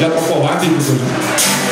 já estou colado em.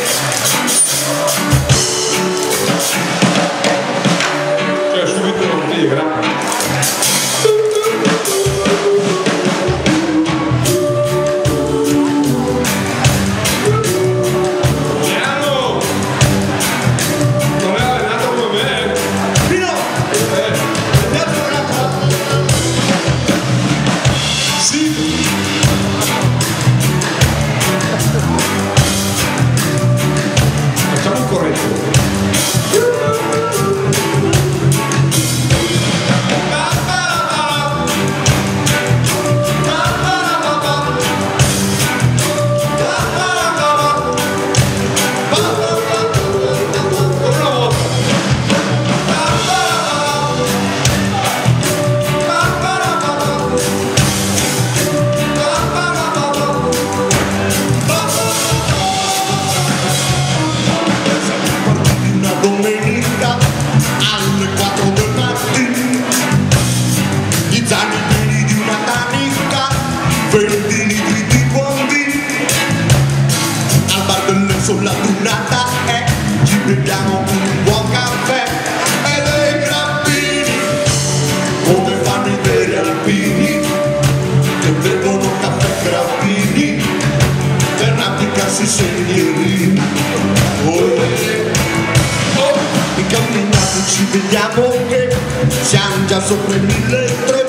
Siamo già sopra i mille tre.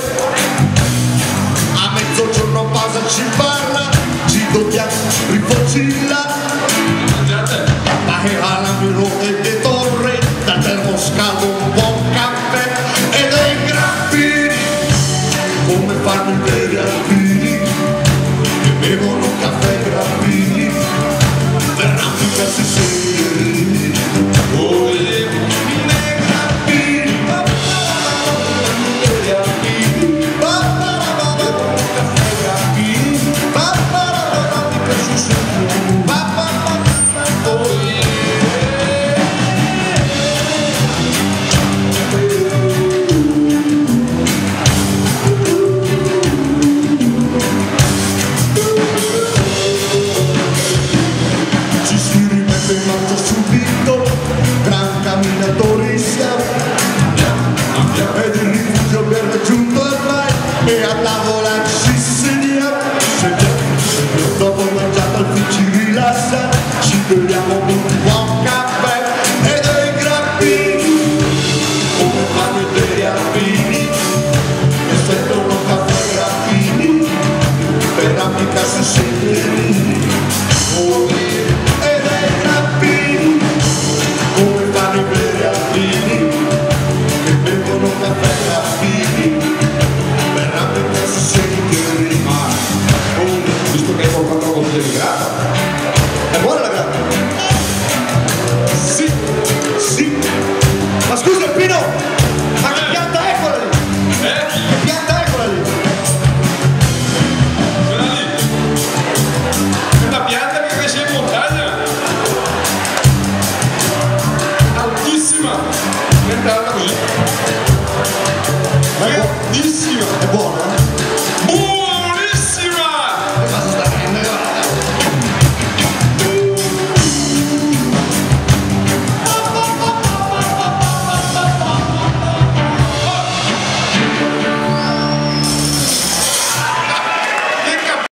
A mezzogiorno pausa ci parla ci dobbiamo rifocillare ma che alla minuto di torre da termoscalo un buon caffè. E dei grappini come fanno i veri alpini che bevono e a tavola di grappa. È buona la grappa? Sì, sì. Ma scusa Pino, ma che pianta è quella lì? Eh? Che pianta è quella lì? Quella lì. Una pianta che cresce in montagna. Altissima. Diventa alta così. Ma è, buona- Grandissima. è